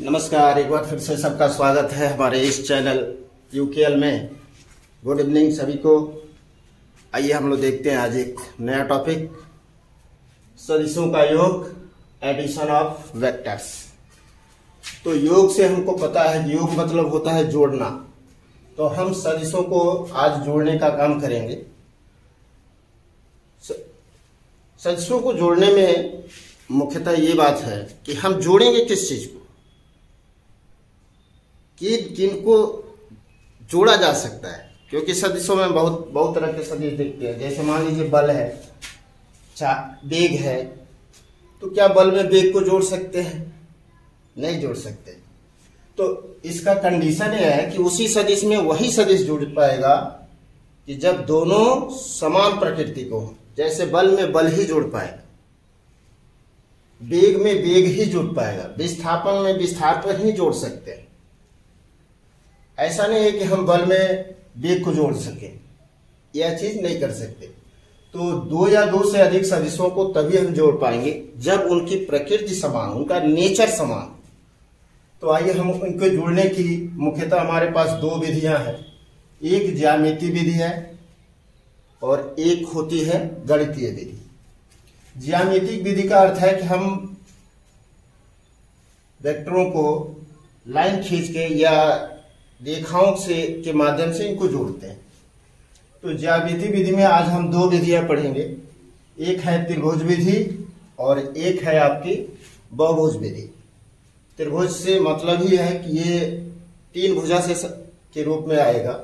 नमस्कार, एक बार फिर से सबका स्वागत है हमारे इस चैनल यूकेएल में। गुड इवनिंग सभी को। आइए हम लोग देखते हैं आज एक नया टॉपिक सदिशों का योग एडिशन ऑफ़ वेक्टर्स तो योग से हमको पता है योग मतलब होता है जोड़ना। तो हम सदिशों को आज जोड़ने का काम करेंगे। सदिशों को जोड़ने में मुख्यतः ये बात है कि हम जोड़ेंगे किस चीज़ को? कि किनको जोड़ा जा सकता है, क्योंकि सदिशों में बहुत बहुत तरह के सदिश दिखते हैं। जैसे मान लीजिए बल है बेग है तो क्या बल में बेग को जोड़ सकते हैं? नहीं जोड़ सकते। तो इसका कंडीशन यह है कि उसी सदिश में वही सदिश जुड़ पाएगा कि जब दोनों समान प्रकृति को हो। जैसे बल में बल ही जुड़ पाएगा बेग में बेग ही जुड़ पाएगा, विस्थापन में विस्थापन ही जोड़ सकते हैं। ऐसा नहीं है कि हम बल में बेग को जोड़ सके। यह चीज़ नहीं कर सकते। तो दो या दो से अधिक सदिशों को तभी हम जोड़ पाएँगे जब उनकी प्रकृति समान, उनका नेचर समान तो आइए हम उनको जोड़ने की मुख्यतः हमारे पास दो विधियाँ हैं। एक ज्यामिति विधि है और एक होती है गणितीय विधि। ज्यामितिक विधि का अर्थ है कि हम वेक्टरों को लाइन खींच के या रेखाओं से, के माध्यम से इनको जोड़ते हैं। तो ज्यामिति विधि में आज हम दो विधियाँ पढ़ेंगे। एक है त्रिभुज विधि और एक है आपकी बहुभुज विधि। त्रिभुज से मतलब ही है कि ये तीन भुजा से के रूप में आएगा।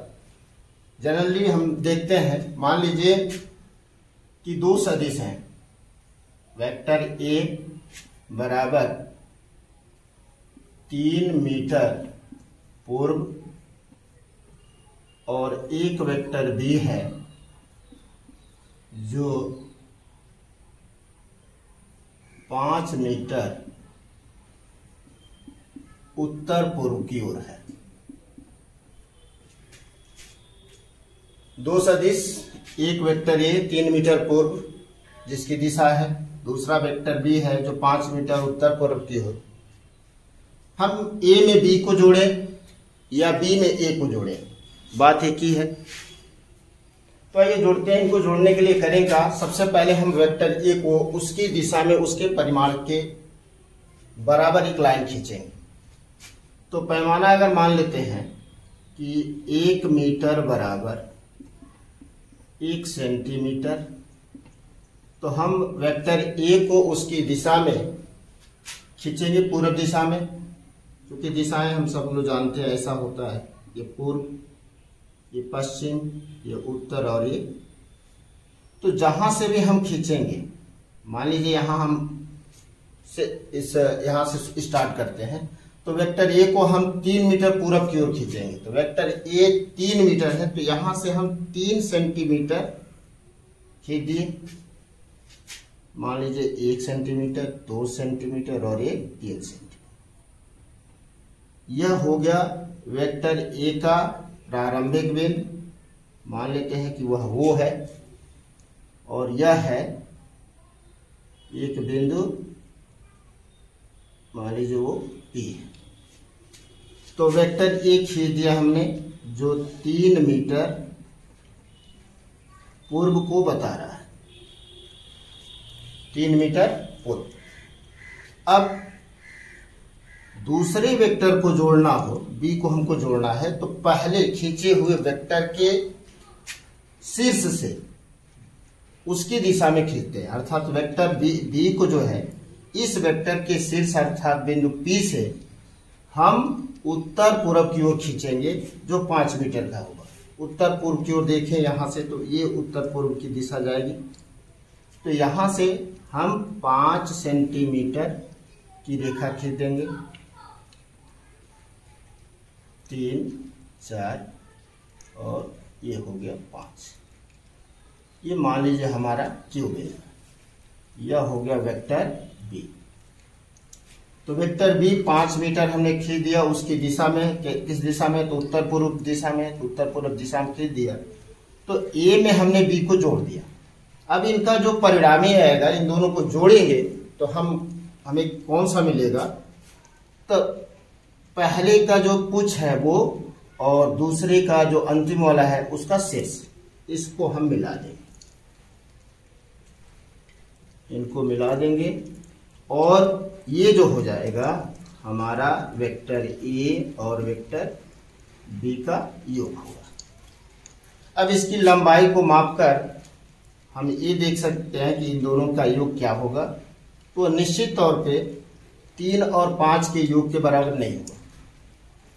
जनरली हम देखते हैं, मान लीजिए कि दो सदिश हैं। वेक्टर ए बराबर तीन मीटर पूर्व और एक वेक्टर बी है जो पाँच मीटर उत्तर पूर्व की ओर है। दो सदिश, एक वेक्टर ए, तीन मीटर पूर्व जिसकी दिशा है। दूसरा वेक्टर बी है जो पाँच मीटर उत्तर पूर्व की हो हम ए में बी को जोड़े या बी में ए को जोड़े। बात एक ही। है तो आइए जोड़ते हैं, इनको जोड़ने के लिए करेंगे। सबसे पहले हम वेक्टर ए को उसकी दिशा में उसके परिमाण के बराबर एक लाइन खींचेंगे। तो पैमाना अगर मान लेते हैं कि एक मीटर बराबर एक सेंटीमीटर तो हम वेक्टर ए को उसकी दिशा में खींचेंगे पूर्व दिशा में। क्योंकि दिशाएँ हम सब लोग जानते हैं, ऐसा होता है। ये पूर्व ये पश्चिम, ये उत्तर और ये तो जहाँ से भी हम खींचेंगे, मान लीजिए यहाँ हम से इस, यहाँ से स्टार्ट करते हैं तो वेक्टर ए को हम तीन मीटर पूरब की ओर खींचेंगे। तो वेक्टर ए तीन मीटर है तो यहाँ से हम तीन सेंटीमीटर खींच दिए मान लीजिए एक सेंटीमीटर दो सेंटीमीटर और एक तीन सेंटीमीटर यह हो गया वेक्टर ए का प्रारंभिक बिंदु मान लेते हैं कि वह वो है, और यह है एक बिंदु, मान लीजिए वो पी है। तो वेक्टर ए खींच दिया हमने, जो तीन मीटर पूर्व को बता रहा है। तीन मीटर पूर्व। अब दूसरे वेक्टर को जोड़ना हो बी को हमको जोड़ना है तो पहले खींचे हुए वेक्टर के शीर्ष से उसकी दिशा में खींचते हैं। अर्थात वेक्टर बी बी को जो है, इस वेक्टर के शीर्ष अर्थात बिंदु पी से हम उत्तर पूर्व की ओर खींचेंगे, जो पाँच मीटर का होगा। उत्तर पूर्व की ओर देखें यहाँ से तो ये उत्तर पूर्व की दिशा जाएगी। तो यहाँ से हम पाँच सेंटीमीटर की रेखा खींच देंगे तीन, चार और ये हो गया पाँच। ये मान लीजिए हमारा क्यूब है? यह हो गया वेक्टर बी तो वेक्टर बी पाँच मीटर हमने खींच दिया उसकी दिशा में किस दिशा में? तो उत्तर पूर्व दिशा में तो उत्तर पूर्व दिशा में खींच दिया। तो ए में हमने बी को जोड़ दिया। अब इनका जो परिणामी आएगा, इन दोनों को जोड़ेंगे तो हम, हमें कौन सा मिलेगा? तो पहले का जो पुछ है वो और दूसरे का जो अंतिम वाला है, उसका शेष, इसको हम मिला देंगे। इनको मिला देंगे और ये जो हो जाएगा, हमारा वेक्टर ए और वेक्टर बी का योग होगा। अब इसकी लंबाई को मापकर हम ये देख सकते हैं कि इन दोनों का योग क्या होगा। तो निश्चित तौर पे तीन और पाँच के योग के बराबर नहीं होगा।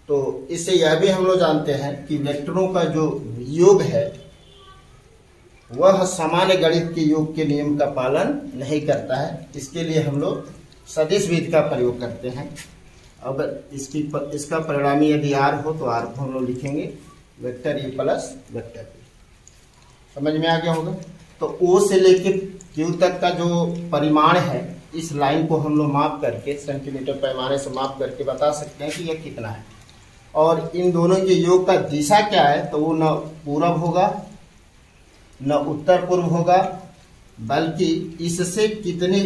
तो इससे यह भी हम लोग जानते हैं कि वेक्टरों का जो योग है, वह सामान्य गणित के योग के नियम का पालन नहीं करता है। इसके लिए हम लोग सदिश विधि का प्रयोग करते हैं। अब इसकी इसका परिणामी यदि आर हो तो आर को हम लोग लिखेंगे vector A plus vector B. समझ में आ गया होगा? तो ओ से लेकर क्यू तक का जो परिमाण है, इस लाइन को हम लोग माप करके, सेंटीमीटर पैमाने से माप करके बता सकते हैं कि यह कितना है। और इन दोनों के योग का दिशा क्या है तो वो न पूरब होगा, न उत्तर पूर्व होगा, बल्कि इससे कितने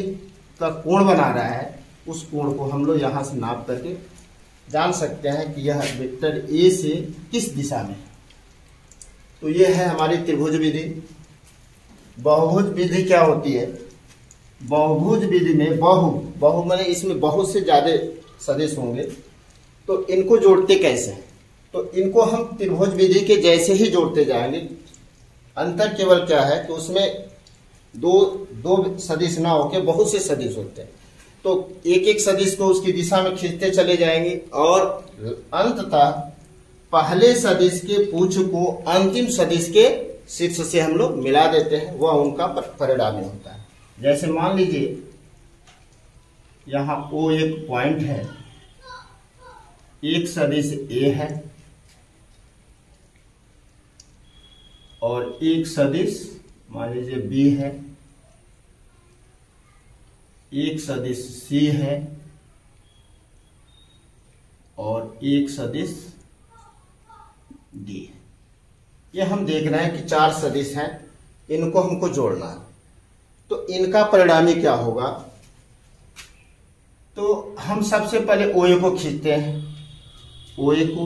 का कोण बना रहा है, उस कोण को हम लोग यहाँ से नाप करके जान सकते हैं कि यह वेक्टर ए से किस दिशा में तो यह है हमारी त्रिभुज विधि। बहुभुज विधि क्या होती है? बहुभुज विधि में बहु बहु मैंने इसमें बहुत से ज़्यादा सदस्य होंगे। तो इनको जोड़ते कैसे? तो इनको हम त्रिभुज विधि के जैसे ही जोड़ते जाएँगे, अंतर केवल क्या है कि उसमें दो दो सदिश ना होके बहुत से सदिश होते हैं। तो एक एक सदिश को उसकी दिशा में खींचते चले जाएँगे और अंततः पहले सदिश के पूछ को अंतिम सदिश के शीर्ष से हम लोग मिला देते हैं, वह उनका परिणाम होता है। जैसे मान लीजिए, यहाँ ओ एक पॉइंट है एक सदिश ए है और एक सदिश, मान लीजिए बी है। एक सदिश सी है और एक सदिश डी है। ये हम देख रहे हैं कि चार सदिश हैं, इनको हमको जोड़ना है। तो इनका परिणामी क्या होगा? तो हम सबसे पहले ओए को खींचते हैं। ओ ए को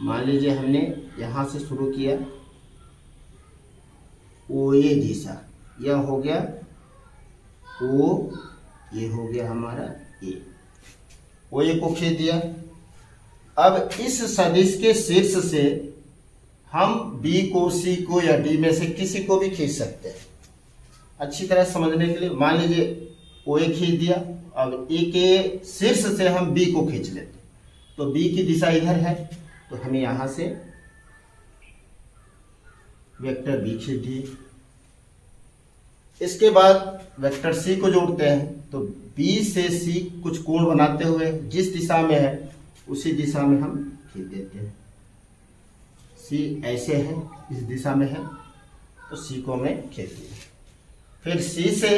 मान लीजिए हमने यहाँ से शुरू किया। ओ ए दिशा यह हो गया। ओ, ये हो गया हमारा ए। ओ ए को खींच दिया। अब इस सदिश के शीर्ष से हम बी को सी को या डी में से किसी को भी खींच सकते हैं। अच्छी तरह समझने के लिए मान लीजिए ओ ए खींच दिया। अब ए के शीर्ष से हम बी को खींच लेते तो बी की दिशा इधर है तो हमें यहाँ से वेक्टर बी खींच दिए। इसके बाद वेक्टर सी को जोड़ते हैं तो बी से सी कुछ कोण बनाते हुए जिस दिशा में है, उसी दिशा में हम खींच देते हैं। सी ऐसे है, इस दिशा में है तो सी को हमें खींच दिया फिर सी से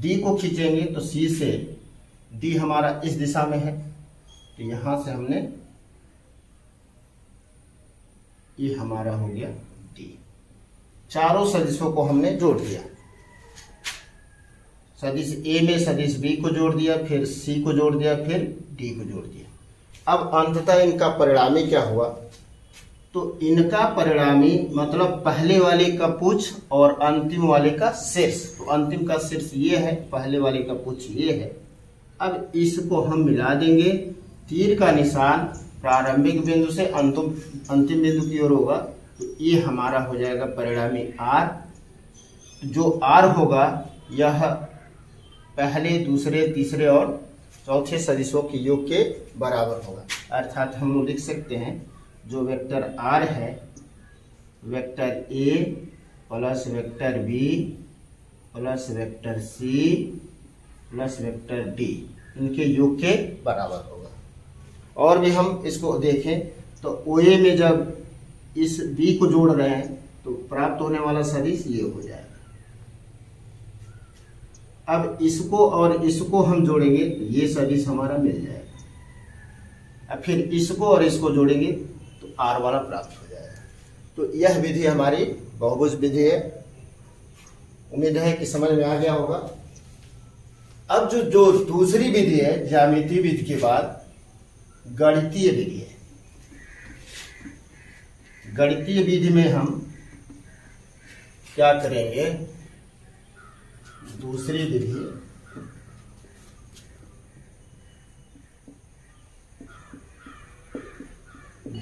डी को खींचेंगे तो सी से डी हमारा इस दिशा में है तो यहाँ से हमने ये हमारा हो गया डी चारों सदिशों को हमने जोड़ दिया। सदिश ए में सदिश बी को जोड़ दिया, फिर सी को जोड़ दिया, फिर डी को जोड़ दिया। अब अंततः इनका परिणामी क्या हुआ? तो इनका परिणामी मतलब पहले वाले का पुछ और अंतिम वाले का शीर्ष। तो अंतिम का शीर्ष ये है, पहले वाले का पुछ ये है। अब इसको हम मिला देंगे। तीर का निशान प्रारंभिक बिंदु से अंतिम अंतिम बिंदु की ओर होगा तो ये हमारा हो जाएगा परिणामी आर। जो आर होगा, यह पहले, दूसरे, तीसरे और चौथे सदिशों के योग के बराबर होगा। अर्थात हम लोग लिख सकते हैं, जो वेक्टर आर है, vector A plus vector B plus vector C plus vector D, इनके योग के बराबर होगा। और भी हम इसको देखें तो ओ ए में जब इस बी को जोड़ रहे हैं तो प्राप्त होने वाला सदिश ये हो जाएगा। अब इसको और इसको हम जोड़ेंगे तो ये सदिश हमारा मिल जाएगा। अब फिर इसको और इसको जोड़ेंगे तो आर वाला प्राप्त हो जाएगा। तो यह विधि हमारी बहुभुज विधि है। उम्मीद है कि समझ में आ गया होगा। अब जो जो दूसरी विधि है ज्यामिति विधि के बाद गणितीय विधि है। गणितीय विधि में हम क्या करेंगे? दूसरी विधि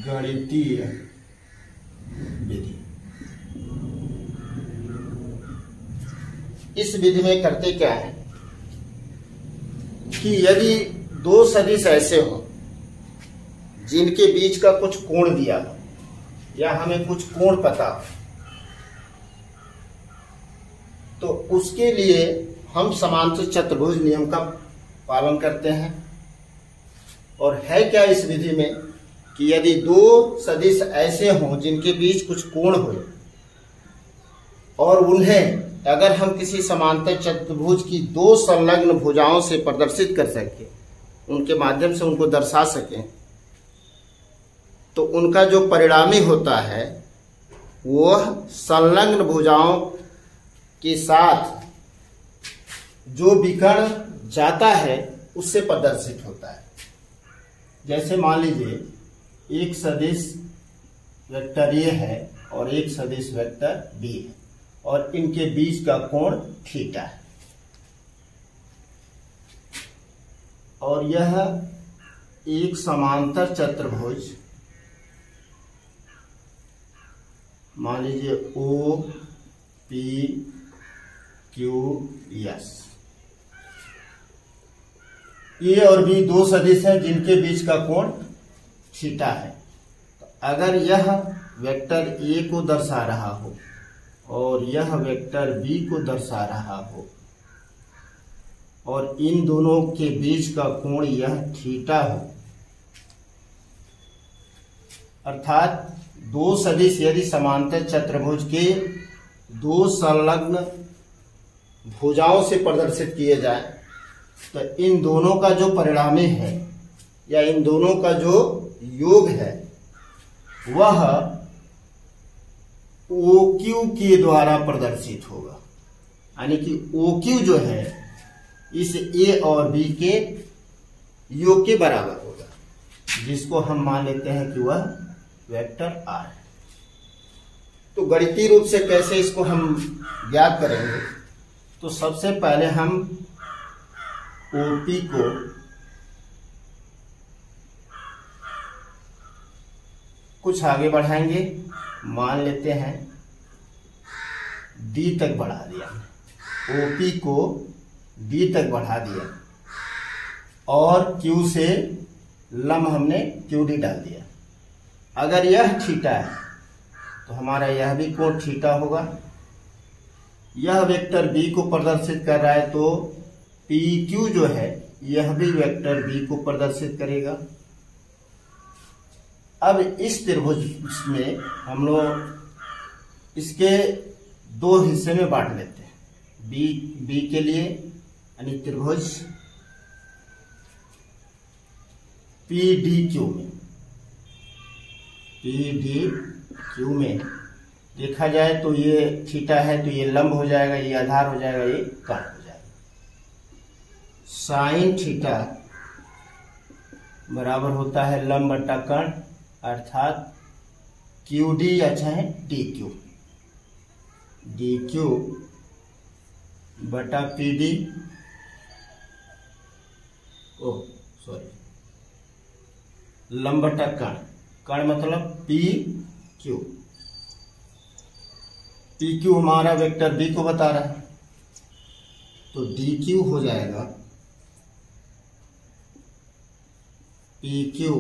गणितीय विधि। इस विधि में करते क्या है? कि यदि दो सदिश ऐसे हो जिनके बीच का कुछ कोण दिया हो, या हमें कुछ कोण पता हो। तो उसके लिए हम समांतर चतुर्भुज नियम का पालन करते हैं। और है क्या इस विधि में कि यदि दो सदिश ऐसे हों जिनके बीच कुछ कोण हो, और उन्हें अगर हम किसी समांतर चतुर्भुज की दो संलग्न भुजाओं से प्रदर्शित कर सके, उनके माध्यम से उनको दर्शा सकें तो उनका जो परिणामी होता है, वह संलग्न भुजाओं के साथ जो विकर्ण जाता है, उससे प्रदर्शित होता है। जैसे मान लीजिए, एक सदिश वेक्टर ए है और एक सदिश वेक्टर बी है और इनके बीच का कोण थीटा है। और यह एक समांतर चतुर्भुज मान लीजिए O P Q S A और बी दो सदिश हैं जिनके बीच का कोण थीटा है। तो अगर यह वेक्टर ए को दर्शा रहा हो और यह वेक्टर बी को दर्शा रहा हो और इन दोनों के बीच का कोण यह थीटा हो, अर्थात दो सदिश यदि समांतर चतुर्भुज के दो संलग्न भुजाओं से प्रदर्शित किए जाए तो इन दोनों का जो परिणामी है, या इन दोनों का जो योग है, वह OQ के द्वारा प्रदर्शित होगा। यानी कि OQ जो है, इस A और B के योग के बराबर होगा, जिसको हम मान लेते हैं कि वह वेक्टर आर। तो गणितीय रूप से कैसे इसको हम ज्ञात करेंगे? तो सबसे पहले हम ओपी को कुछ आगे बढ़ाएँगे। मान लेते हैं डी तक बढ़ा दिया। ओपी को डी तक बढ़ा दिया। और क्यू से लम हमने क्यू डी डाल दिया। अगर यह थीटा है तो हमारा यह भी कोण थीटा होगा। यह वेक्टर बी को प्रदर्शित कर रहा है तो पी क्यू जो है, यह भी वेक्टर बी को प्रदर्शित करेगा। अब इस त्रिभुज में हम लोग इसके दो हिस्से में बांट लेते हैं। बी बी के लिए, यानी त्रिभुज पी डी क्यू में। पी डी क्यू में। देखा जाए तो ये थीटा है तो ये लंब हो जाएगा, ये आधार हो जाएगा, ये काट हो जाएगा। साइन थीटा बराबर होता है लंब बट्टा कर्ण अर्थात क्यू डी अच्छा है डी क्यू डी क्यू बटा पी डी ओ सॉरी लंब बटा कर्ण कर्ण मतलब पी क्यू पी क्यू हमारा वेक्टर बी को बता रहा है। तो डी क्यू हो जाएगा। पी क्यू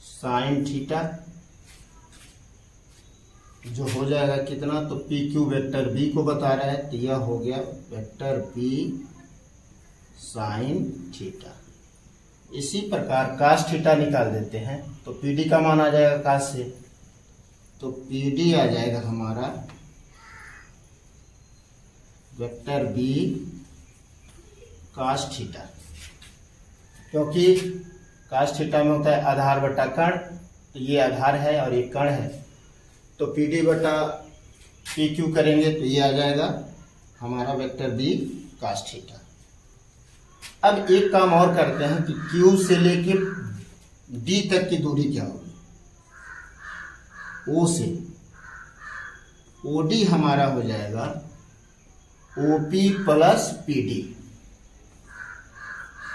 साइन थीटा जो हो जाएगा कितना? तो पी क्यू वेक्टर बी को बता रहा है। तो यह हो गया वेक्टर बी साइन थीटा इसी प्रकार कास थीटा निकाल देते हैं तो पीडी का मान आ जाएगा कास से। तो पीडी आ जाएगा हमारा वेक्टर बी कास थीटा क्योंकि कास थीटा में होता है आधार बटा कण तो ये आधार है और ये कण है। तो पी डी बटा पी क्यू करेंगे तो ये आ जाएगा हमारा वेक्टर बी कास थीटा अब एक काम और करते हैं कि क्यू से लेके डी तक की दूरी क्या होगी? ओ से। ओडी हमारा हो जाएगा OP plus PD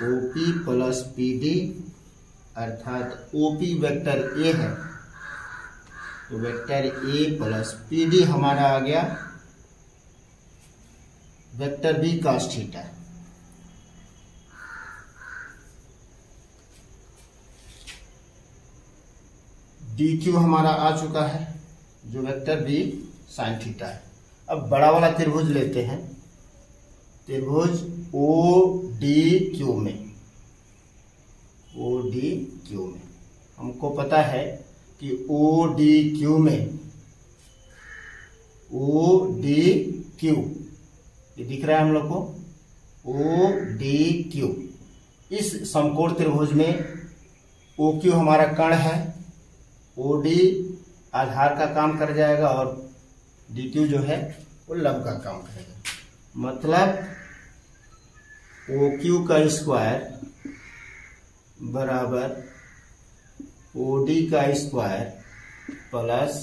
OP plus PD अर्थात ओपी वेक्टर ए है। तो वेक्टर ए प्लस पीडी हमारा आ गया। Vector B cos D Q हमारा आ चुका है, जो वेक्टर बी साइन थीटा है। अब बड़ा वाला त्रिभुज लेते हैं। त्रिभुज ओ डी क्यू में। ओ डी क्यू में। हमको पता है कि ओ डी क्यू में ओ डी क्यू ये दिख रहा है हम लोग को? ओ डी क्यू इस समकोण त्रिभुज में ओ क्यू हमारा कण है। ओ डी आधार का काम कर जाएगा और क्यू जो है, वो लंब का काम करेगा। मतलब ओ क्यू का स्क्वायर बराबर ओ डी का स्क्वायर प्लस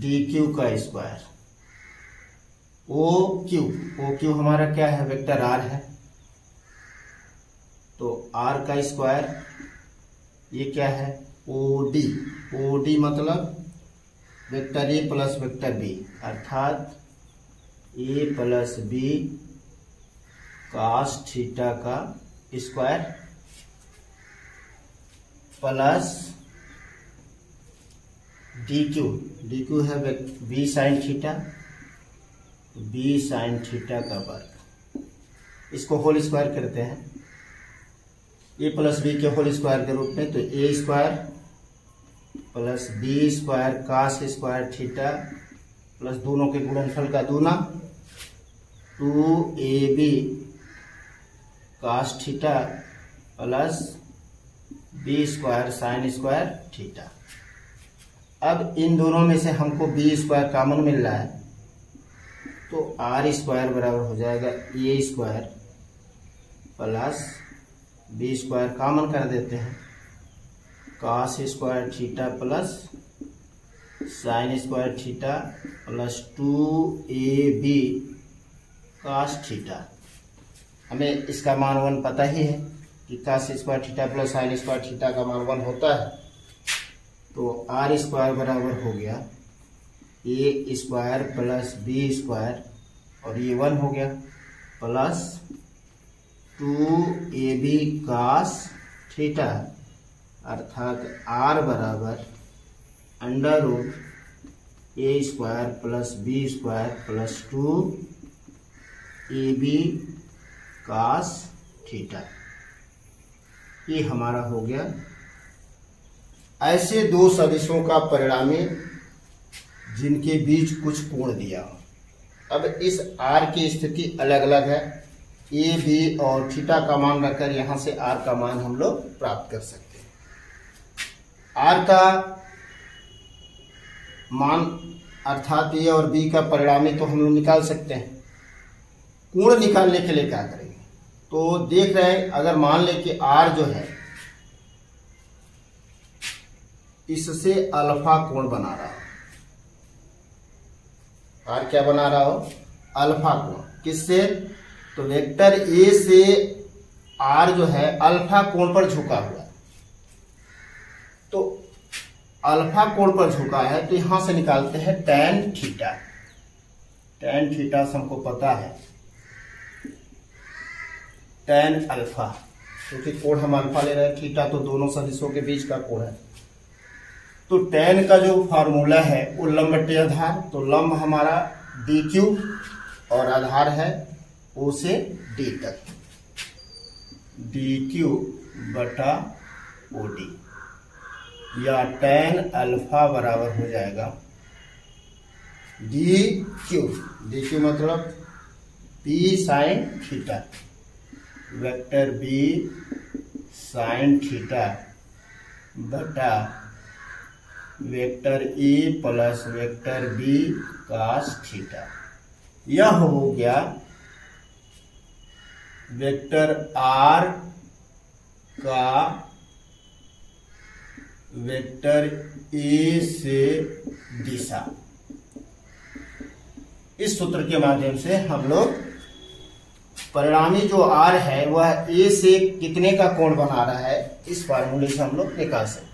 डी क्यू का square O Q O Q हमारा क्या है? वेक्टर आर है। तो आर का स्क्वायर ये क्या है? ओ डी ओ डी मतलब vector A plus vector B अर्थात A plus B cos theta का square plus D Q D Q है B sine theta B sine theta का वर्ग. इसको होल स्क्वायर करते हैं। ए प्लस बी के होल स्क्वायर के रूप में तो A square plus B square cos square theta plus दोनों के गुणनफल का दूना two A B cos theta plus B square sine square theta अब इन दोनों में से हमको बी स्क्वायर कॉमन मिल रहा है तो आर स्क्वायर बराबर हो जाएगा A square plus B square common कर देते हैं। Cos square theta plus sine square theta plus two A B cos theta हमें इसका मान वन पता ही है कि cos square theta plus sine square theta का मान वन होता है। तो आर स्क्वायर बराबर हो गया A square plus B square और ये वन हो गया plus two A B cos theta अर्थात आर बराबर under root A square plus B square plus two A B cos theta ये हमारा हो गया। ऐसे दो सदिशों का परिणामी जिनके बीच कुछ कोण दिया। हो अब इस आर की स्थिति अलग अलग है। ए, बी और थीटा का मान रखकर यहाँ से आर का मान हम लोग प्राप्त कर सकते हैं। आर का मान अर्थात ए और बी का परिणामी तो हम लोग निकाल सकते हैं। कोण निकालने के लिए क्या करेंगे? तो देख रहे हैं, अगर मान ले कि आर जो है, इससे अल्फ़ा कोण बना रहा हो। आर क्या बना रहा हो? अल्फ़ा कोण। किससे? तो वेक्टर ए से आर जो है, अल्फ़ा कोण पर झुका हुआ। तो अल्फ़ा कोण पर झुका है तो यहाँ से निकालते हैं टेन थीटा। टेन थीटा हमको पता है। टेन अल्फ़ा, क्योंकि कोण हम अल्फ़ा ले रहे हैं, थीटा तो दोनों सदिशों के बीच का कोण है। तो टेन का जो फॉर्मूला है, वो लंब आधार तो लंब हमारा डी क्यू और आधार है ओ से डी तक। डी क्यू बटा ओ डी या टेन अल्फ़ा बराबर हो जाएगा। डी क्यू डी क्यू मतलब P sine theta vector B sine theta बटा vector A plus vector B cos theta यह हो गया वेक्टर आर का वेक्टर ए से दिशा। इस सूत्र के माध्यम से हम लोग परिणामी जो आर है, वह ए से कितने का कोण बना रहा है, इस फार्मूले से हम लोग निकाल सकते हैं।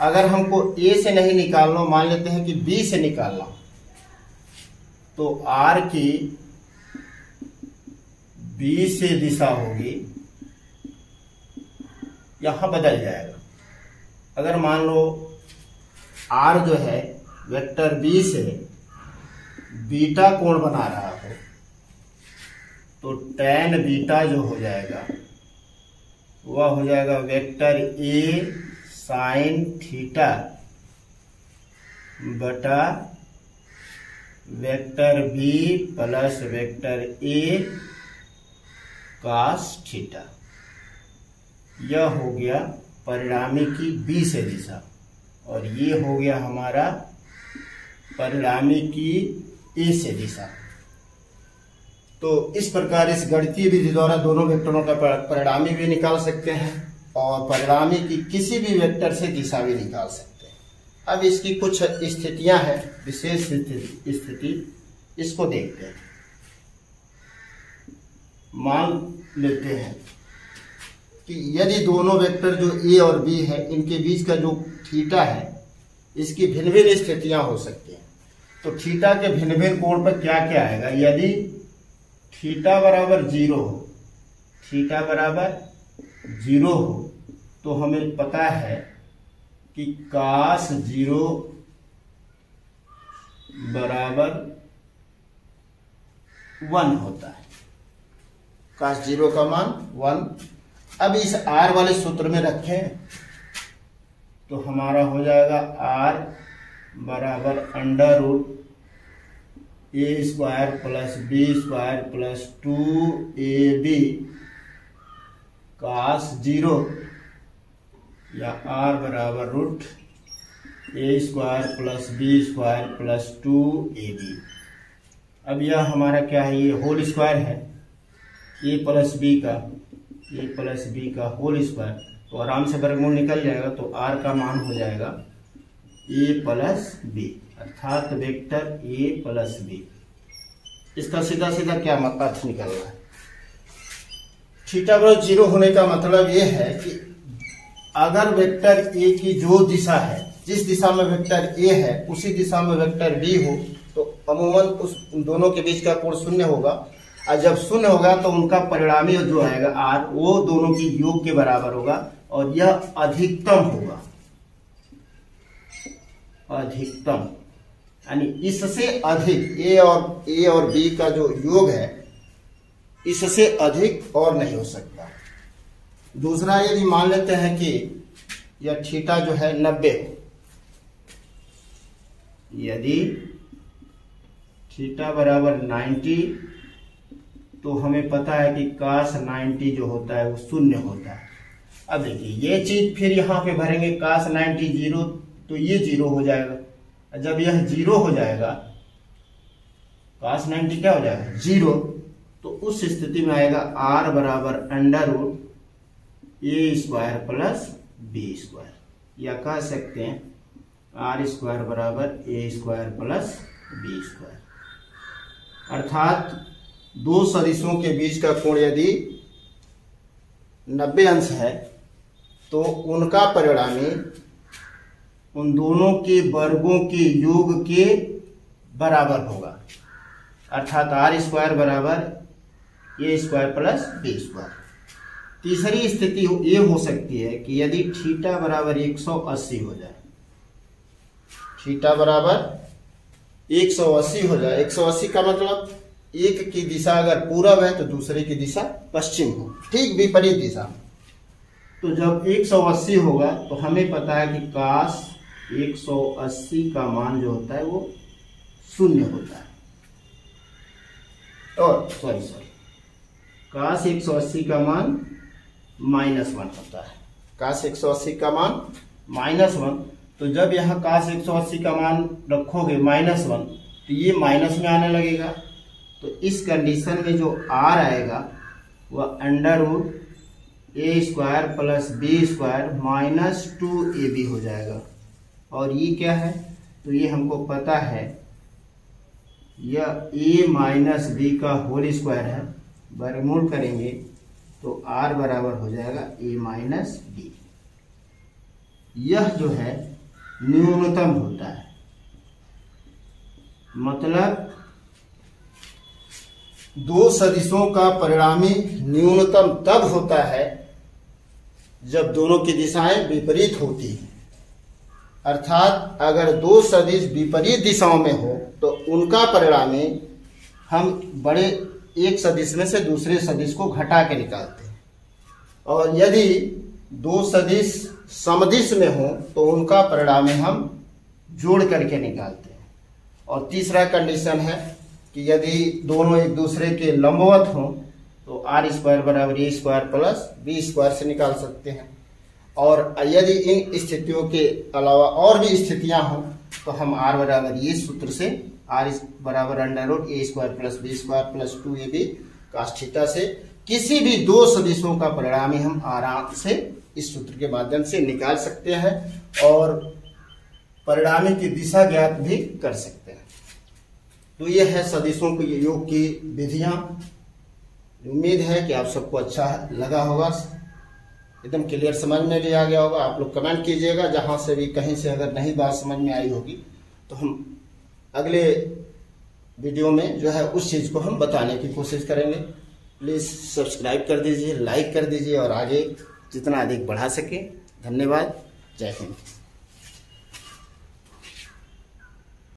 अगर हमको ए से नहीं निकालना मान लेते हैं कि बी से निकालना तो आर की बी से दिशा होगी, यहाँ बदल जाएगा। अगर मान लो आर जो है, वेक्टर बी से बीटा कोण बना रहा हो तो टेन बीटा जो हो जाएगा, वह हो जाएगा वेक्टर ए साइन थीटा बटा vector B plus vector A cos theta. यह हो गया परिणामी की बी से दिशा। और ये हो गया हमारा परिणामी की ए से दिशा। तो इस प्रकार इस गणितीय विधि द्वारा दोनों वेक्टरों का परिणामी भी निकाल सकते हैं और परिणामी की किसी भी वेक्टर से दिशा भी निकाल सकते हैं। अब इसकी कुछ स्थितियाँ हैं, विशेष स्थिति, इसको देखते हैं। मान लेते हैं कि यदि दोनों वेक्टर जो ए और बी है, इनके बीच का जो थीटा है, इसकी भिन्न भिन्न स्थितियाँ हो सकती हैं। तो थीटा के भिन्न भिन्न कोण पर क्या क्या आएगा? यदि थीटा बराबर ज़ीरो हो, थीटा बराबर ज़ीरो हो तो हमें पता है कि कास ज़ीरो बराबर वन होता है। कास ज़ीरो का मान वन। अब इस आर वाले सूत्र में रखें तो हमारा हो जाएगा आर बराबर under root A square plus B square plus two A B cos zero, या आर बराबर root A square plus B square plus two A B अब यह हमारा क्या है? ये होल स्क्वायर है। ए प्लस बी का ए प्लस बी का होल स्क्वायर तो आराम से वर्गमूल निकल जाएगा तो आर का मान हो जाएगा ए प्लस बी अर्थात वेक्टर ए प्लस बी इसका सीधा सीधा क्या मत अर्थ निकल रहा है? थीटा बराबर ज़ीरो होने का मतलब ये है कि अगर वेक्टर ए की जो दिशा है, जिस दिशा में वेक्टर ए है, उसी दिशा में वेक्टर बी हो तो अमूमन उस दोनों के बीच का कोण शून्य होगा। और जब शून्य होगा तो उनका परिणामी जो आएगा, आर वो दोनों की योग के बराबर होगा और यह अधिकतम होगा। अधिकतम। यानी इससे अधिक, ए और ए और बी का जो योग है, इससे अधिक और नहीं हो सकता। दूसरा यदि मान लेते हैं कि यह थीटा जो है नब्बे। यदि थीटा बराबर नाइन्टी तो हमें पता है कि कास नाइन्टी जो होता है वो शून्य होता है। अब देखिए, ये चीज़ फिर यहाँ पे भरेंगे, कास नाइन्टी ज़ीरो तो ये ज़ीरो हो जाएगा। जब यह ज़ीरो हो जाएगा, कास नाइन्टी क्या हो जाएगा? ज़ीरो। तो उस स्थिति में आएगा आर बराबर under root A square plus B square. या कह सकते हैं, आर स्क्वायर बराबर A square plus B square. अर्थात दो सदिशों के बीच का कोण यदि नब्बे अंश है तो उनका परिणामी उन दोनों के वर्गों के योग के बराबर होगा। अर्थात आर स्क्वायर बराबर A square plus B square. तीसरी स्थिति ये हो सकती है कि यदि थीटा बराबर 180 हो जाए, थीटा बराबर 180 हो जाए 180 का मतलब एक की दिशा अगर पूरब है तो दूसरे की दिशा पश्चिम हो। ठीक विपरीत दिशा। तो जब 180 होगा तो हमें पता है कि काश 180 का मान जो होता है वो शून्य होता है। और सॉरी सॉरी काश 180 का मान माइनस वन होता है। काश 180 का मान माइनस वन। तो जब यहाँ काश 180 का मान रखोगे माइनस वन तो ये माइनस में आने लगेगा। तो इस कंडीशन में जो आर आएगा, वह under root A square plus B square minus two A B हो जाएगा। और ये क्या है? तो ये हमको पता है, यह ए माइनस बी का होल स्क्वायर है। वर्गमूल करेंगे तो आर बराबर हो जाएगा ए माइनस बी यह जो है, न्यूनतम होता है। मतलब दो सदिशों का परिणामी न्यूनतम तब होता है जब दोनों की दिशाएँ विपरीत होती हैं। अर्थात अगर दो सदिश विपरीत दिशाओं में हो तो उनका परिणामी हम बड़े एक सदिश में से दूसरे सदिश को घटा के निकालते हैं। और यदि दो सदिश समदिश में हो तो उनका परिणामी हम जोड़ करके निकालते हैं। और तीसरा कंडीशन है कि यदि दोनों एक दूसरे के लंबवत हों तो आर स्क्वायर बराबर A square plus B square से निकाल सकते हैं। और यदि इन स्थितियों के अलावा और भी स्थितियाँ हों तो हम आर बराबर ये सूत्र से आर बराबर under root A square plus B square plus two A B cos theta से किसी भी दो सदिशों का परिणाम हम आराम से इस सूत्र के माध्यम से निकाल सकते हैं और परिणामी की दिशा ज्ञात भी कर सकते तो ये है सदिशों के योग की विधियाँ। उम्मीद है कि आप सबको अच्छा लगा होगा। एकदम क्लियर समझ में भी आ गया होगा। आप लोग कमेंट कीजिएगा, जहाँ से भी कहीं से अगर नहीं बात समझ में आई होगी तो हम अगले वीडियो में जो है उस चीज़ को हम बताने की कोशिश करेंगे। प्लीज़ सब्सक्राइब कर दीजिए, लाइक कर दीजिए और आगे जितना अधिक बढ़ा सके। धन्यवाद। जय हिंद।